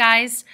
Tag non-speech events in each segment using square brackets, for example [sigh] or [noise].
guys.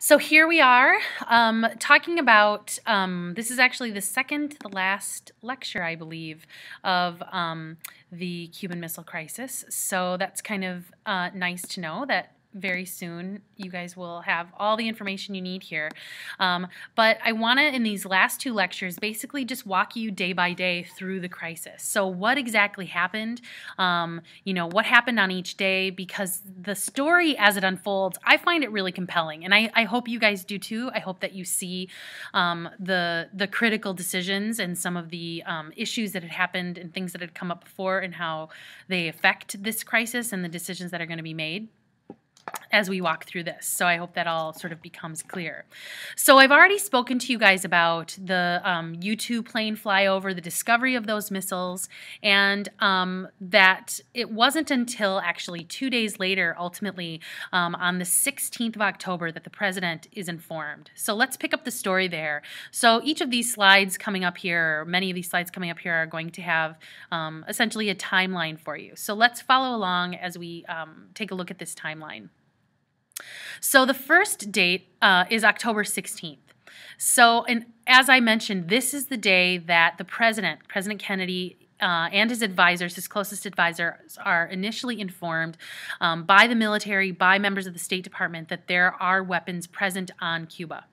So here we are um, talking about um, this is actually the second to the last lecture, I believe, of um, the Cuban Missile Crisis. So that's kind of uh, nice to know that very soon you guys will have all the information you need here. Um, but I want to, in these last two lectures, basically just walk you day by day through the crisis. So, what exactly happened? Um, you know, what happened on each day? Because the story as it unfolds, I find it really compelling, and I, I hope you guys do too. I hope that you see um, the the critical decisions and some of the um, issues that had happened and things that had come up before, and how they affect this crisis and the decisions that are going to be made as we walk through this. So I hope that all sort of becomes clear. So I've already spoken to you guys about the um, U-2 plane flyover, the discovery of those missiles, and um, that it wasn't until actually two days later, ultimately um, on the 16th of October, that the president is informed. So let's pick up the story there. So each of these slides coming up here, many of these slides coming up here are going to have um, essentially a timeline for you. So let's follow along as we um, take a look at this timeline. So the first date uh, is October 16th. So, and as I mentioned, this is the day that the president, President Kennedy, uh, and his advisors, his closest advisors, are initially informed um, by the military, by members of the State Department, that there are weapons present on Cuba.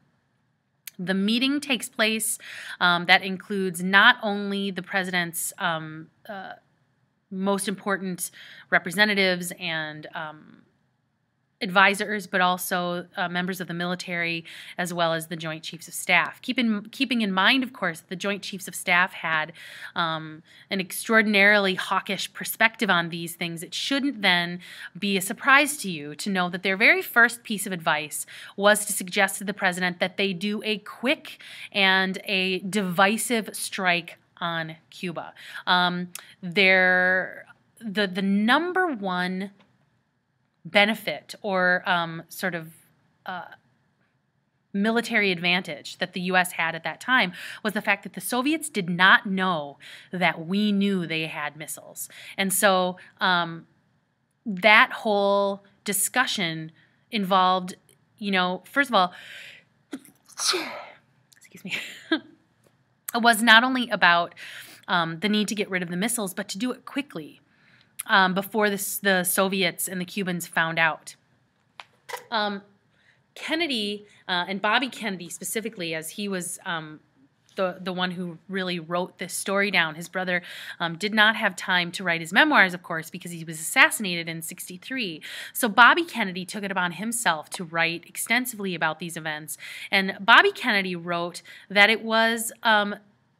The meeting takes place um, that includes not only the president's um, uh, most important representatives and um, advisors, but also uh, members of the military, as well as the Joint Chiefs of Staff. Keep in, keeping in mind, of course, the Joint Chiefs of Staff had um, an extraordinarily hawkish perspective on these things. It shouldn't then be a surprise to you to know that their very first piece of advice was to suggest to the president that they do a quick and a divisive strike on Cuba. Um, their the the number one benefit or um, sort of uh, military advantage that the US had at that time was the fact that the Soviets did not know that we knew they had missiles. And so um, that whole discussion involved, you know, first of all, [coughs] excuse me, [laughs] was not only about um, the need to get rid of the missiles, but to do it quickly um, before this, the Soviets and the Cubans found out. Um, Kennedy uh, and Bobby Kennedy specifically, as he was um, the the one who really wrote this story down. His brother um, did not have time to write his memoirs, of course, because he was assassinated in '63. So Bobby Kennedy took it upon himself to write extensively about these events. And Bobby Kennedy wrote that it was um,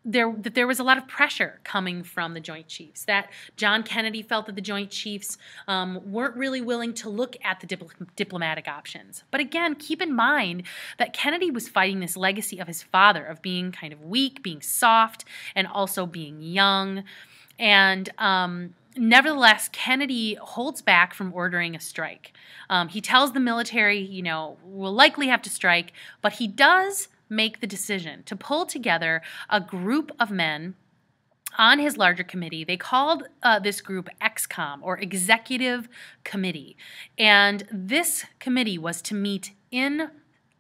there that there was a lot of pressure coming from the Joint Chiefs. That John Kennedy felt that the Joint Chiefs um, weren't really willing to look at the dipl- diplomatic options. But again, keep in mind that Kennedy was fighting this legacy of his father of being kind of weak, being soft, and also being young. And um, nevertheless, Kennedy holds back from ordering a strike. Um, he tells the military, you know, we'll likely have to strike, but he does make the decision to pull together a group of men on his larger committee. They called uh, this group EXCOM or Executive Committee. And this committee was to meet in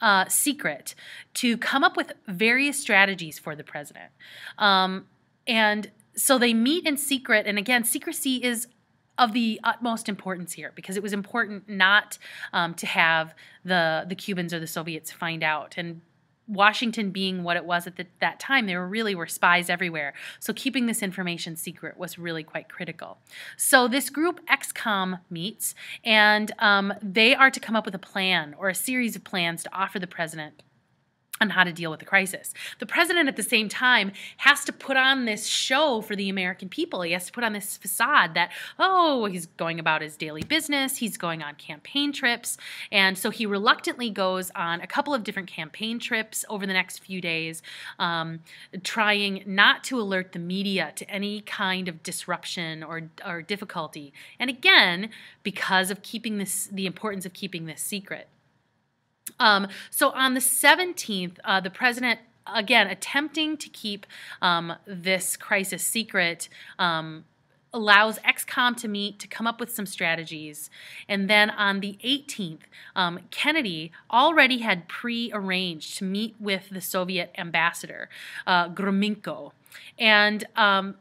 uh, secret to come up with various strategies for the president. Um, and so they meet in secret. And again, secrecy is of the utmost importance here because it was important not um, to have the the Cubans or the Soviets find out. And Washington being what it was at the, that time, there really were spies everywhere. So keeping this information secret was really quite critical. So this group, EXCOM, meets, and um, they are to come up with a plan or a series of plans to offer the president on how to deal with the crisis. The president, at the same time, has to put on this show for the American people. He has to put on this facade that, oh, he's going about his daily business, he's going on campaign trips. And so he reluctantly goes on a couple of different campaign trips over the next few days, um, trying not to alert the media to any kind of disruption or, or difficulty. And again, because of keeping this, the importance of keeping this secret. Um, so on the 17th, uh, the president again attempting to keep um, this crisis secret um, allows ExComm to meet to come up with some strategies. And then on the 18th, um, Kennedy already had pre arranged to meet with the Soviet ambassador, uh, Gromyko. And um,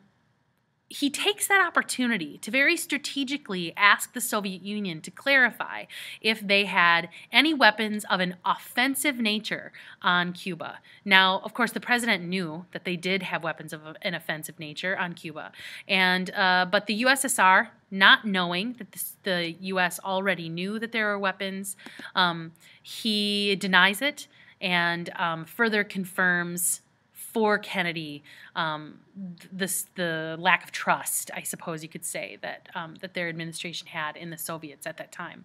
he takes that opportunity to very strategically ask the Soviet Union to clarify if they had any weapons of an offensive nature on Cuba. Now, of course, the president knew that they did have weapons of an offensive nature on Cuba, and uh, but the USSR, not knowing that the U.S. already knew that there were weapons, um, he denies it and um, further confirms for Kennedy, um, this the lack of trust, I suppose you could say that um, that their administration had in the Soviets at that time.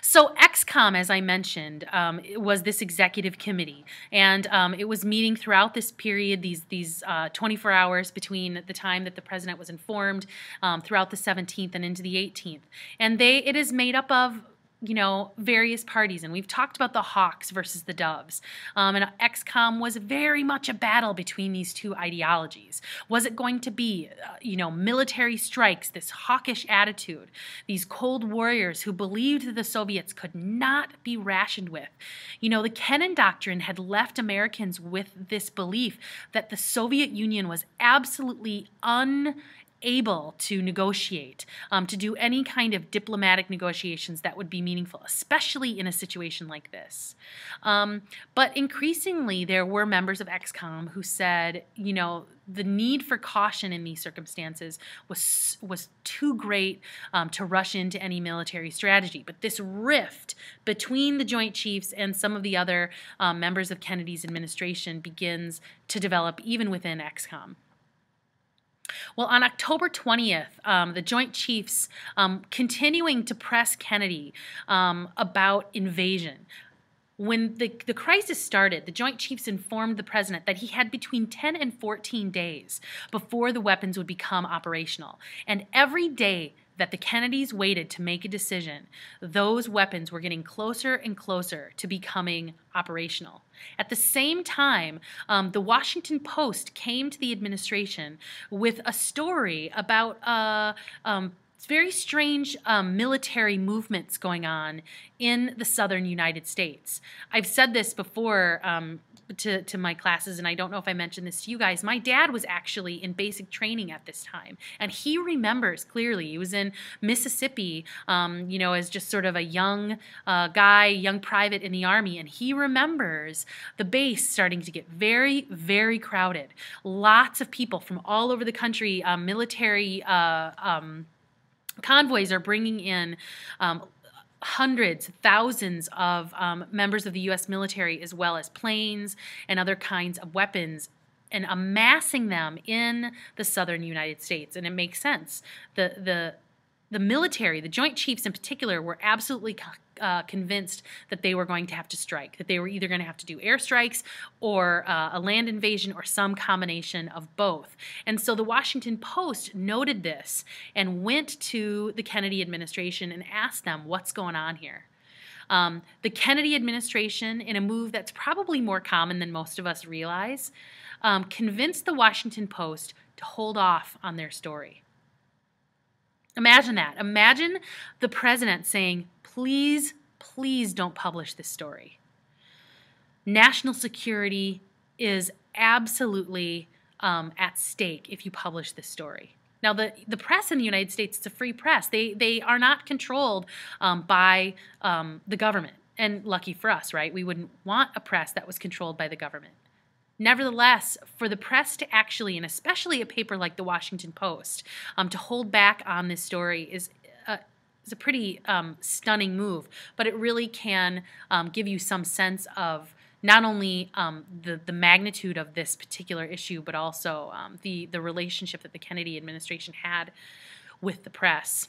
So ExComm, as I mentioned, um, was this executive committee, and um, it was meeting throughout this period, these these uh, 24 hours between the time that the president was informed, um, throughout the 17th and into the 18th. And they it is made up of you know, various parties, and we've talked about the hawks versus the doves. Um, and ExComm was very much a battle between these two ideologies. Was it going to be, uh, you know, military strikes, this hawkish attitude, these cold warriors who believed that the Soviets could not be rationed with? You know, the Kennan Doctrine had left Americans with this belief that the Soviet Union was absolutely un able to negotiate, um, to do any kind of diplomatic negotiations that would be meaningful, especially in a situation like this. Um, but increasingly, there were members of ExComm who said, you know, the need for caution in these circumstances was was too great um, to rush into any military strategy. But this rift between the Joint Chiefs and some of the other um, members of Kennedy's administration begins to develop even within ExComm. Well, on October 20th, um, the Joint Chiefs um, continuing to press Kennedy um, about invasion. When the, the crisis started, the Joint Chiefs informed the president that he had between 10 and 14 days before the weapons would become operational. And every day that the Kennedys waited to make a decision, those weapons were getting closer and closer to becoming operational. At the same time, um, the Washington Post came to the administration with a story about uh, um, very strange um, military movements going on in the southern United States. I've said this before um, to, to my classes, and I don't know if I mentioned this to you guys. My dad was actually in basic training at this time, and he remembers clearly. He was in Mississippi, um, you know, as just sort of a young uh, guy, young private in the Army, and he remembers the base starting to get very, very crowded. Lots of people from all over the country, um, military. Uh, um, convoys are bringing in um, hundreds, thousands of um, members of the U.S. military, as well as planes and other kinds of weapons, and amassing them in the southern United States. And it makes sense. The the the military, the Joint Chiefs in particular, were absolutely uh, convinced that they were going to have to strike, that they were either going to have to do airstrikes or uh, a land invasion or some combination of both. And so the Washington Post noted this and went to the Kennedy administration and asked them, what's going on here? Um, the Kennedy administration, in a move that's probably more common than most of us realize, um, convinced the Washington Post to hold off on their story. Imagine that. Imagine the president saying, please, please don't publish this story. National security is absolutely um, at stake if you publish this story. Now, the, the press in the United States, it's a free press. They, they are not controlled um, by um, the government. And lucky for us, right? We wouldn't want a press that was controlled by the government. Nevertheless, for the press to actually, and especially a paper like the Washington Post, um, to hold back on this story is uh, is a pretty um, stunning move. But it really can um, give you some sense of not only um, the the magnitude of this particular issue, but also um, the the relationship that the Kennedy administration had with the press.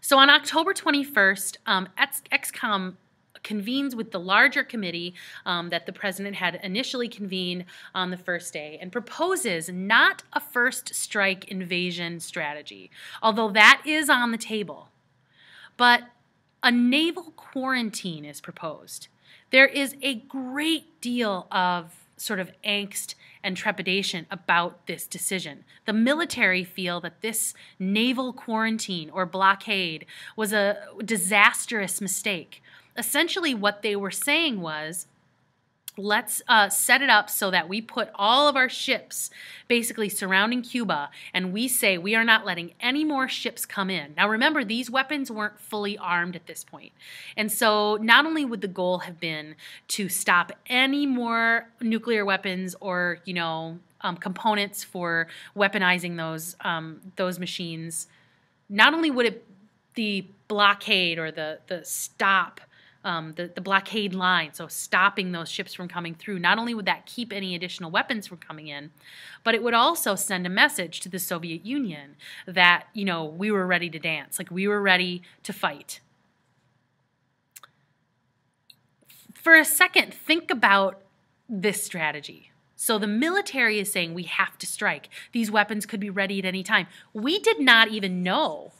So on October 21st, um, ExComm convenes with the larger committee um, that the president had initially convened on the first day and proposes not a first strike invasion strategy, although that is on the table, but a naval quarantine is proposed. There is a great deal of sort of angst and trepidation about this decision. The military feel that this naval quarantine or blockade was a disastrous mistake. Essentially, what they were saying was let's uh, set it up so that we put all of our ships basically surrounding Cuba and we say we are not letting any more ships come in. Now remember, these weapons weren't fully armed at this point. And so not only would the goal have been to stop any more nuclear weapons or, you know, um, components for weaponizing those, um, those machines, not only would it the blockade or the, the stop um, the, the blockade line, so stopping those ships from coming through. Not only would that keep any additional weapons from coming in, but it would also send a message to the Soviet Union that, you know, we were ready to dance, like we were ready to fight. For a second, think about this strategy. So the military is saying we have to strike. These weapons could be ready at any time. We did not even know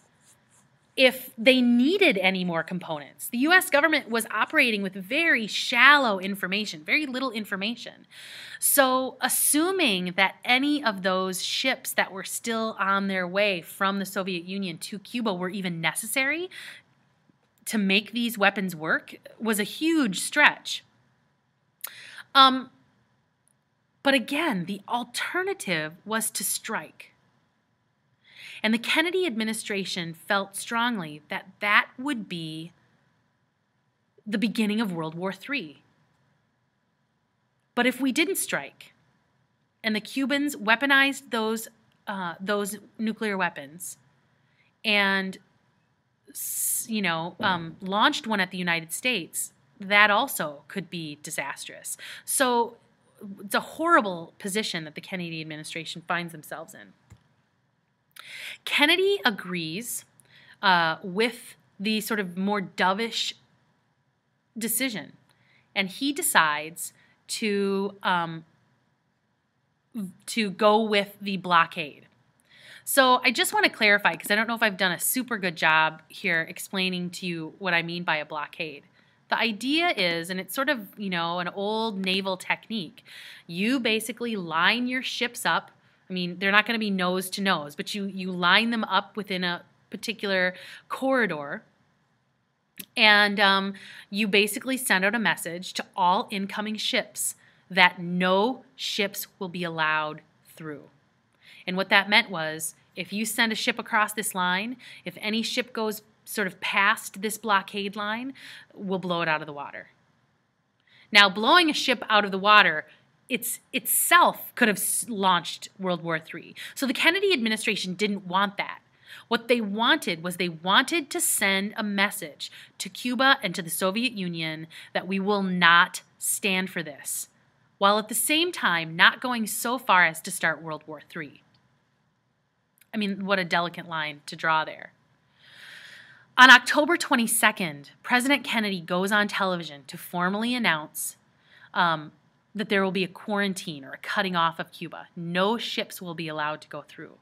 if they needed any more components. The US government was operating with very shallow information, very little information. So, assuming that any of those ships that were still on their way from the Soviet Union to Cuba were even necessary to make these weapons work was a huge stretch. Um, but again, the alternative was to strike. And the Kennedy administration felt strongly that that would be the beginning of World War III. But if we didn't strike, and the Cubans weaponized those uh, those nuclear weapons, and you know um, launched one at the United States, that also could be disastrous. So it's a horrible position that the Kennedy administration finds themselves in. Kennedy agrees uh, with the sort of more dovish decision, and he decides to um, to go with the blockade. So I just want to clarify because I don't know if I've done a super good job here explaining to you what I mean by a blockade. The idea is, and it's sort of, you know, an old naval technique. You basically line your ships up I mean, they're not going to be nose to nose, but you you line them up within a particular corridor, and um, you basically send out a message to all incoming ships that no ships will be allowed through. And what that meant was, if you send a ship across this line, if any ship goes sort of past this blockade line, we'll blow it out of the water. Now, blowing a ship out of the water it's itself could have launched World War III. So the Kennedy administration didn't want that. What they wanted was they wanted to send a message to Cuba and to the Soviet Union that we will not stand for this, while at the same time not going so far as to start World War III. I mean, what a delicate line to draw there. On October 22nd, President Kennedy goes on television to formally announce um, that there will be a quarantine or a cutting off of Cuba. No ships will be allowed to go through.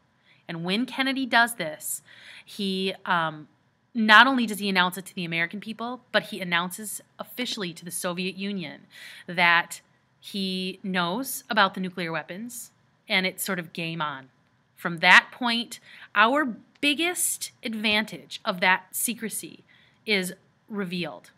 And when Kennedy does this, he um, not only does he announce it to the American people, but he announces officially to the Soviet Union that he knows about the nuclear weapons and it's sort of game on. From that point, our biggest advantage of that secrecy is revealed.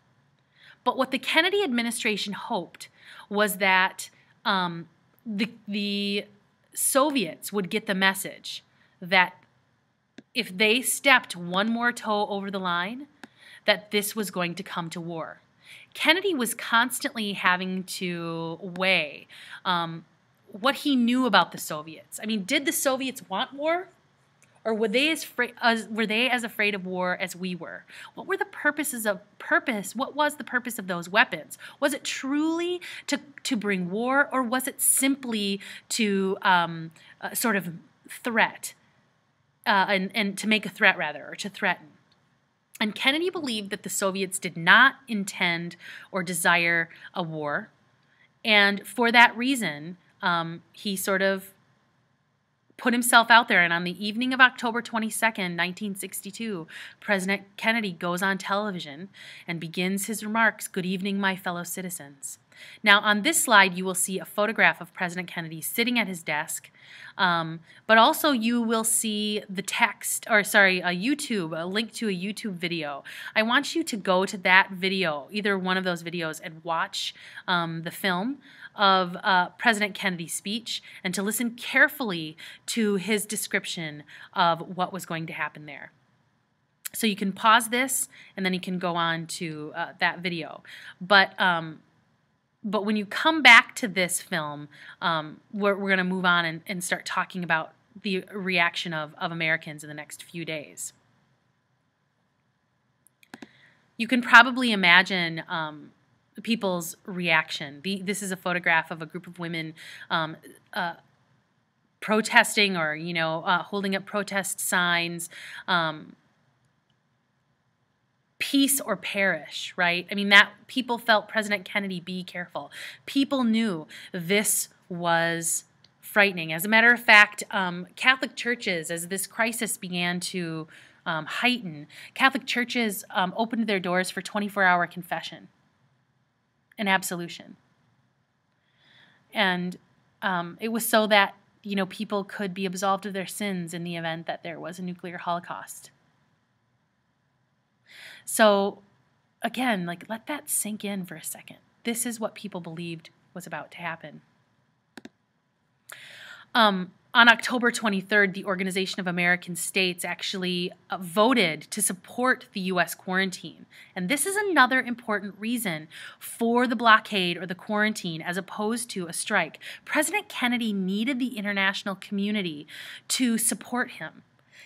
But what the Kennedy administration hoped was that um, the, the Soviets would get the message that if they stepped one more toe over the line, that this was going to come to war. Kennedy was constantly having to weigh um, what he knew about the Soviets. I mean, did the Soviets want war? Or were they as, fra- as were they as afraid of war as we were? What were the purposes of purpose? What was the purpose of those weapons? Was it truly to to bring war, or was it simply to um, uh, sort of threat uh, and and to make a threat rather, or to threaten? And Kennedy believed that the Soviets did not intend or desire a war, and for that reason, um, he sort of put himself out there. And on the evening of October 22nd, 1962, President Kennedy goes on television and begins his remarks Good evening, my fellow citizens. Now, on this slide, you will see a photograph of President Kennedy sitting at his desk, um, but also you will see the text, or sorry, a YouTube, a link to a YouTube video. I want you to go to that video, either one of those videos, and watch um, the film of uh, President Kennedy's speech and to listen carefully to his description of what was going to happen there. So you can pause this and then you can go on to uh, that video. But um, but when you come back to this film, um, we're, we're going to move on and, and start talking about the reaction of, of Americans in the next few days. You can probably imagine um, people's reaction. The, this is a photograph of a group of women um, uh, protesting or, you know, uh, holding up protest signs. Um, peace or perish, right? I mean, that people felt President Kennedy be careful. People knew this was frightening. As a matter of fact, um, Catholic churches, as this crisis began to um, heighten, Catholic churches um, opened their doors for 24 hour confession and absolution. And um, it was so that you know people could be absolved of their sins in the event that there was a nuclear holocaust. So, again, like let that sink in for a second. This is what people believed was about to happen. Um, on October 23rd, the Organization of American States actually uh, voted to support the U.S. quarantine. And this is another important reason for the blockade or the quarantine as opposed to a strike. President Kennedy needed the international community to support him.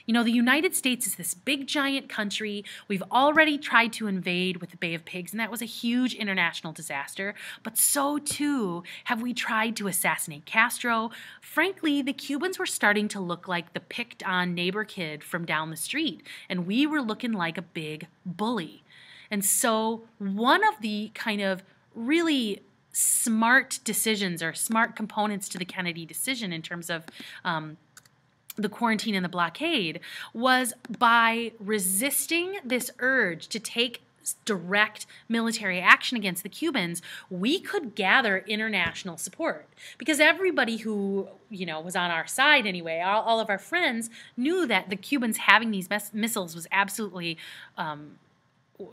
You know, the United States is this big, giant country. We've already tried to invade with the Bay of Pigs, and that was a huge international disaster. But so too have we tried to assassinate Castro. Frankly, the Cubans were starting to look like the picked on neighbor kid from down the street, and we were looking like a big bully. And so, one of the kind of really smart decisions or smart components to the Kennedy decision in terms of um, the quarantine and the blockade was by resisting this urge to take direct military action against the Cubans, we could gather international support because everybody who you know was on our side anyway, all, all of our friends knew that the Cubans having these missiles was absolutely um,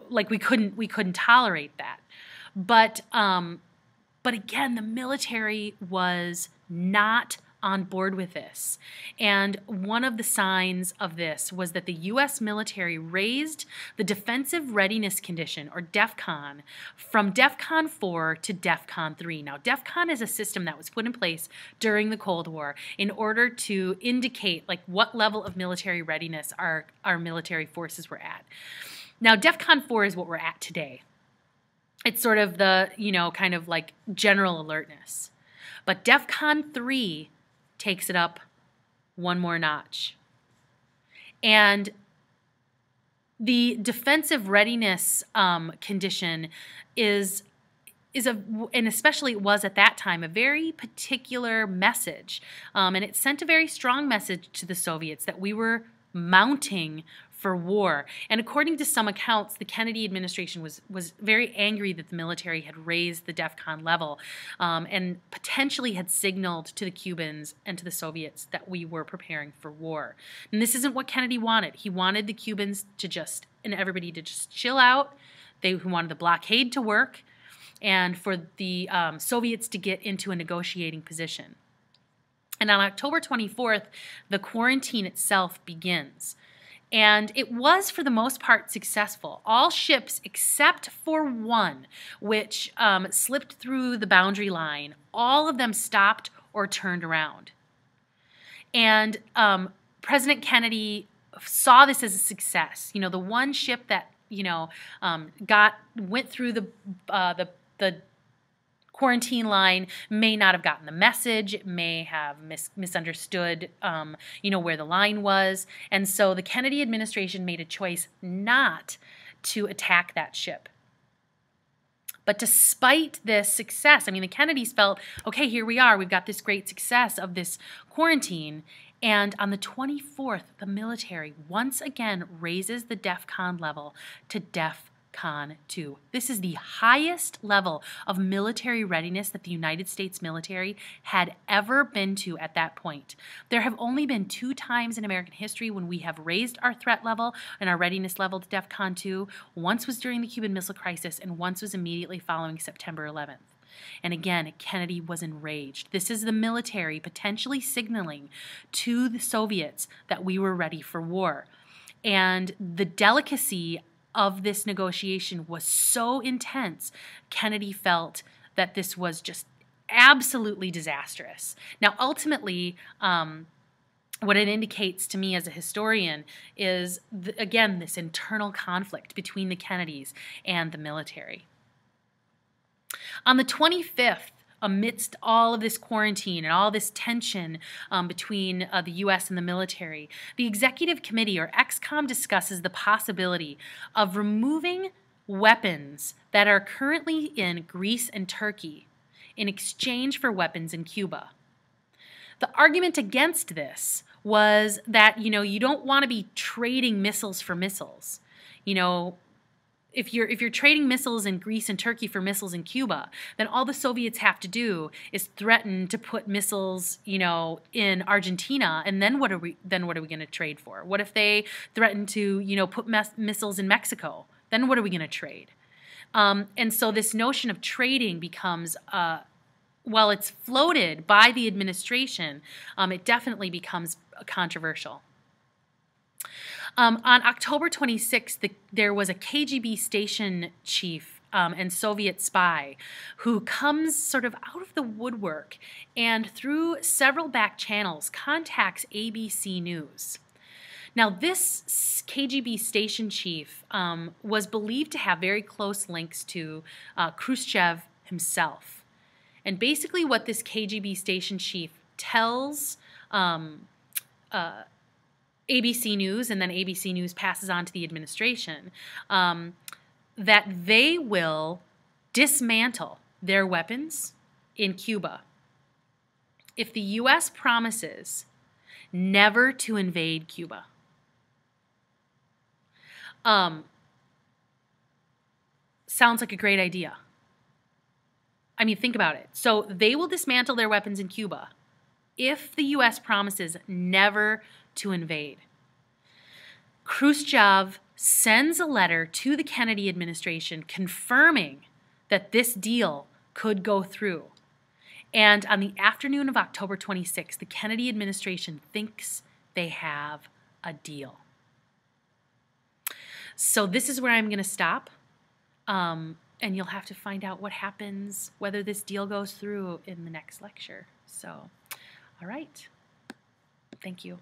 like we couldn't we couldn't tolerate that. But um, but again, the military was not on board with this. And one of the signs of this was that the U.S. military raised the Defensive Readiness Condition, or DEFCON, from DEFCON 4 to DEFCON 3. Now, DEFCON is a system that was put in place during the Cold War in order to indicate like what level of military readiness our, our military forces were at. Now, DEFCON 4 is what we're at today. It's sort of the, you know, kind of like general alertness. But DEFCON 3 takes it up one more notch. And the defensive readiness um, condition is is a and especially it was at that time a very particular message um, and it sent a very strong message to the soviets that we were mounting for war. And according to some accounts, the Kennedy administration was was very angry that the military had raised the DEFCON level um, and potentially had signaled to the Cubans and to the Soviets that we were preparing for war. And this isn't what Kennedy wanted. He wanted the Cubans to just and everybody to just chill out. They wanted the blockade to work and for the um, Soviets to get into a negotiating position. And on October 24th, the quarantine itself begins. And it was, for the most part, successful. All ships except for one, which um, slipped through the boundary line, all of them stopped or turned around. And um, President Kennedy saw this as a success. You know, the one ship that you know um, got went through the uh, the the quarantine line may not have gotten the message, it may have mis- misunderstood, um, you know, where the line was, and so the Kennedy administration made a choice not to attack that ship. But despite this success, I mean, the Kennedys felt, okay, here we are. We've got this great success of this quarantine. And on the 24th, the military once again raises the DEF CON level to DEF DEFCON 2. This is the highest level of military readiness that the United States military had ever been to at that point. There have only been two times in American history when we have raised our threat level and our readiness level to DEFCON 2. Once was during the Cuban Missile Crisis, and once was immediately following September 11th. And again, Kennedy was enraged. This is the military potentially signaling to the Soviets that we were ready for war. And the delicacy of this negotiation was so intense, Kennedy felt that this was just absolutely disastrous. Now, ultimately, um, what it indicates to me as a historian is, the, again, this internal conflict between the Kennedys and the military. On the 25th, amidst all of this quarantine and all this tension um, between uh, the U.S. and the military, the Executive Committee, or ExComm, discusses the possibility of removing weapons that are currently in Greece and Turkey in exchange for weapons in Cuba. The argument against this was that you know you don't want to be trading missiles for missiles. You know, if you're if you're trading missiles in Greece and Turkey for missiles in Cuba, then all the Soviets have to do is threaten to put missiles, you know, in Argentina, and then what are we then what are we going to trade for? What if they threaten to, you know, put missiles in Mexico? Then what are we going to trade? Um, and so this notion of trading becomes. Uh, while it's floated by the administration, um, it definitely becomes controversial. Um, on October 26th, the, there was a KGB station chief um, and Soviet spy who comes sort of out of the woodwork and through several back channels contacts ABC News. Now, this KGB station chief um, was believed to have very close links to uh, Khrushchev himself. And basically, what this KGB station chief tells um, uh, ABC News, and then ABC News passes on to the administration, um, that they will dismantle their weapons in Cuba if the U.S. promises never to invade Cuba. Um, sounds like a great idea. I mean, think about it. So they will dismantle their weapons in Cuba if the U.S. promises never to invade. Khrushchev sends a letter to the Kennedy administration confirming that this deal could go through. And on the afternoon of October 26, the Kennedy administration thinks they have a deal. So, this is where I'm going to stop. Um, and you'll have to find out what happens, whether this deal goes through in the next lecture. So, all right. Thank you.